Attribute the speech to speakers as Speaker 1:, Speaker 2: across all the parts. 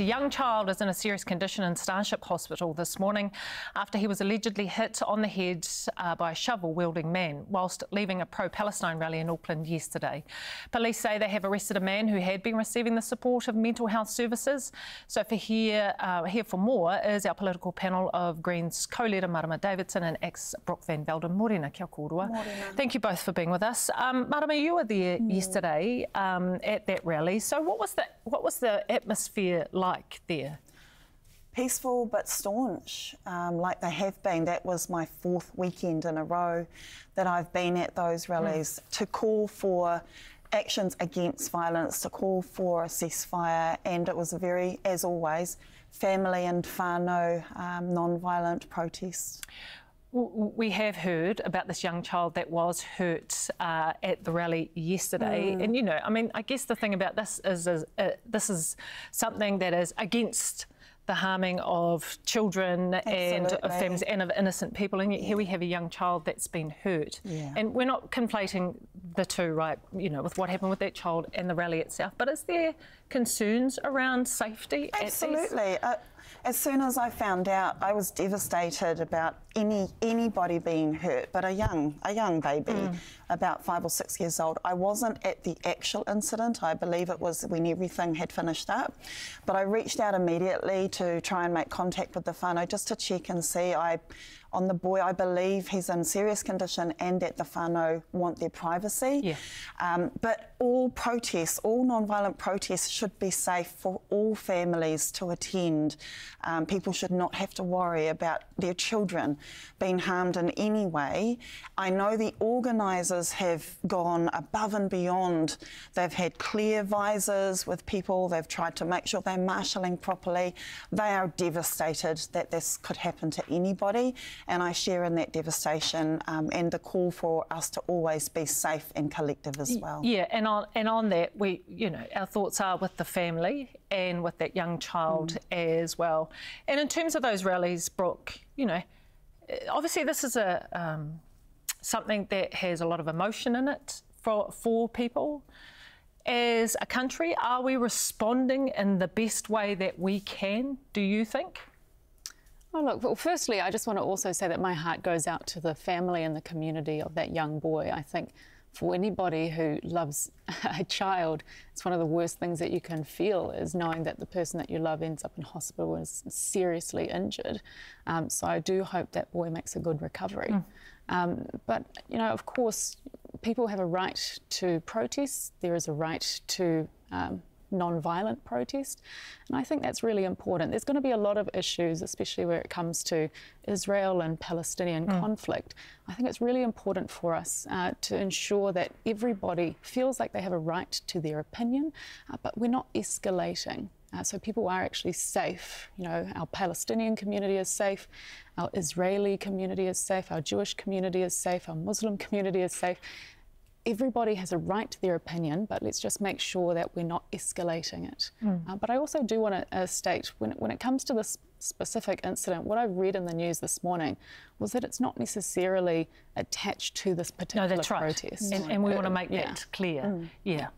Speaker 1: A young child is in a serious condition in Starship Hospital this morning after he was allegedly hit on the head uh, by a shovel wielding man whilst leaving a pro Palestine rally in Auckland yesterday. Police say they have arrested a man who had been receiving the support of mental health services. So, for here, uh, here for more is our political panel of Greens co leader Marama Davidson and ACT's Brooke Van Velden. Morena, kia korua.
Speaker 2: Morena.
Speaker 1: Thank you both for being with us. Um, Marama, you were there mm. yesterday um, at that rally. So, what was the, what was the atmosphere like there?
Speaker 2: Peaceful but staunch, um, like they have been. That was my fourth weekend in a row that I've been at those rallies mm. to call for actions against violence, to call for a ceasefire, and it was a very, as always, family and whānau um, non-violent protest.
Speaker 1: We have heard about this young child that was hurt uh, at the rally yesterday, mm. and you know, I mean, I guess the thing about this is, is uh, this is something that is against the harming of children Absolutely. and of families and of innocent people. And here we have a young child that's been hurt. Yeah. And we're not conflating the two, right, you know, with what happened with that child and the rally itself. But is there concerns around safety?
Speaker 2: Absolutely. Uh, as soon as I found out, I was devastated about any anybody being hurt, but a young a young baby, mm. about five or six years old. I wasn't at the actual incident. I believe it was when everything had finished up, but I reached out immediately to try and make contact with the whānau just to check and see. I on the boy. I believe he's in serious condition and that the whānau want their privacy. Yeah. Um, but all protests, all non-violent protests should be safe for all families to attend. Um, people should not have to worry about their children being harmed in any way. I know the organisers have gone above and beyond. They've had clear visors with people. They've tried to make sure they're marshalling properly. They are devastated that this could happen to anybody and I share in that devastation um, and the call for us to always be safe and collective as well.
Speaker 1: Yeah, and on and on that, we you know our thoughts are with the family and with that young child mm. as well. And in terms of those rallies, Brooke, you know, obviously this is a um, something that has a lot of emotion in it for for people. As a country, are we responding in the best way that we can, do you think?
Speaker 3: Oh, look, well, firstly, I just want to also say that my heart goes out to the family and the community of that young boy. I think for anybody who loves a child, it's one of the worst things that you can feel is knowing that the person that you love ends up in hospital and is seriously injured. Um, so I do hope that boy makes a good recovery. Mm. Um, but, you know, of course, people have a right to protest. There is a right to um, non-violent protest. And I think that's really important. There's going to be a lot of issues, especially where it comes to Israel and Palestinian mm. conflict. I think it's really important for us uh, to ensure that everybody feels like they have a right to their opinion, uh, but we're not escalating. Uh, so people are actually safe. You know, our Palestinian community is safe, our Israeli community is safe, our Jewish community is safe, our Muslim community is safe everybody has a right to their opinion, but let's just make sure that we're not escalating it. Mm. Uh, but I also do want to uh, state when, when it comes to this specific incident, what I read in the news this morning was that it's not necessarily attached to this particular no, that's protest.
Speaker 1: Right. And, and we want to make yeah. that clear. Mm. Yeah.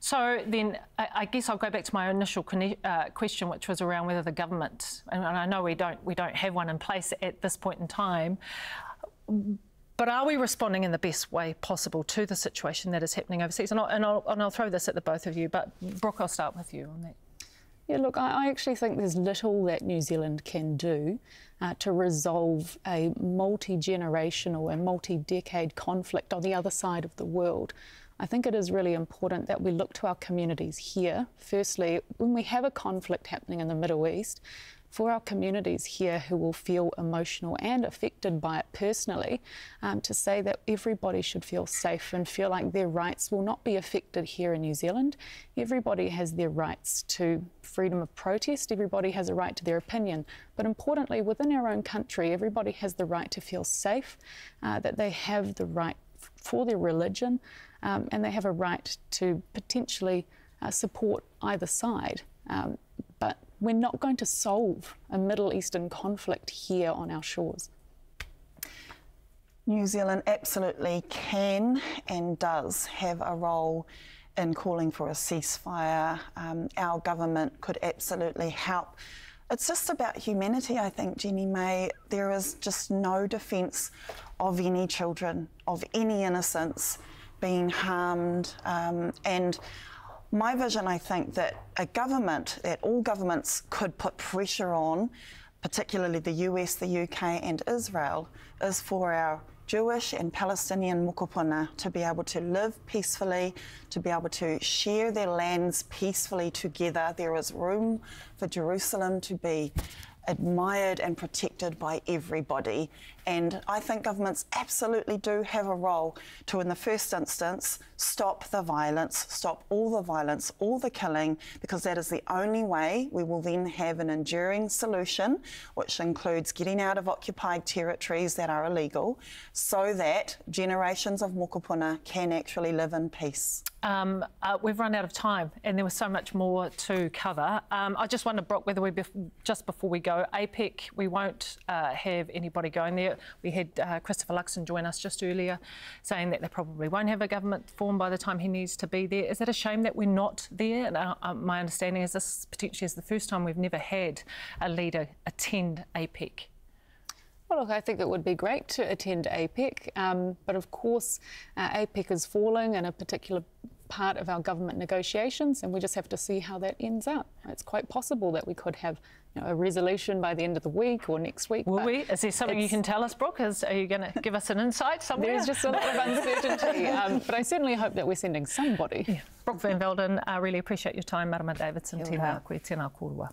Speaker 1: So then, I, I, guess I'll go back to my initial uh, question, which was around whether the government, and I know we don't we don't have one in place at this point in time but are we responding in the best way possible to the situation that is happening overseas? And I'll, and I'll, and I'll throw this at the both of you, but Brooke, I'll start with you on that.
Speaker 3: Yeah, look, I, actually think there's little that New Zealand can do uh, to resolve a multi generational and multi decade conflict on the other side of the world. I think it is really important that we look to our communities here. Firstly, when we have a conflict happening in the Middle East, for our communities here who will feel emotional and affected by it personally, um, to say that everybody should feel safe and feel like their rights will not be affected here in New Zealand. Everybody has their rights to freedom of protest, everybody has a right to their opinion. But importantly, within our own country, everybody has the right to feel safe, uh, that they have the right for their religion, um, and they have a right to potentially uh, support either side. Um, we're not going to solve a Middle Eastern conflict here on our shores.
Speaker 2: New Zealand absolutely can and does have a role in calling for a ceasefire. Um, our government could absolutely help. It's just about humanity, I think, Jenny May. There is just no defence of any children, of any innocence being harmed. Um, and my vision, I think, that a government, that all governments could put pressure on, particularly the US, the UK, and Israel, is for our Jewish and Palestinian mokopuna to be able to live peacefully, to be able to share their lands peacefully together. There is room for Jerusalem to be admired and protected by everybody. And I think governments absolutely do have a role to, in the first instance, stop the violence, stop all the violence, all the killing, because that is the only way we will then have an enduring solution, which includes getting out of occupied territories that are illegal, so that generations of mokopuna can actually live in peace.
Speaker 1: Um, uh, we've run out of time, and there was so much more to cover. Um, I just wonder, Brooke, whether we, bef- just before we go, APEC, we won't uh, have anybody going there. We had uh, Christopher Luxon join us just earlier, saying that they probably won't have a government formed by the time he needs to be there. Is it a shame that we're not there? And, uh, uh, my understanding is this potentially is the first time we've never had a leader attend APEC.
Speaker 3: Well, look, I think it would be great to attend APEC, um, but of course, uh, APEC is falling in a particular part of our government negotiations, and we just have to see how that ends up. It's quite possible that we could have you know, a resolution by the end of the week or next week.
Speaker 1: Will we? Is there something you can tell us, Brooke? Is, are you going to give us an insight somewhere?
Speaker 3: There's just a lot of uncertainty, um, but I certainly hope that we're sending somebody.
Speaker 1: Yeah. Brooke Van Velden, I really appreciate your time. Marama Davidson, tēnā koe, tēnā kōrua.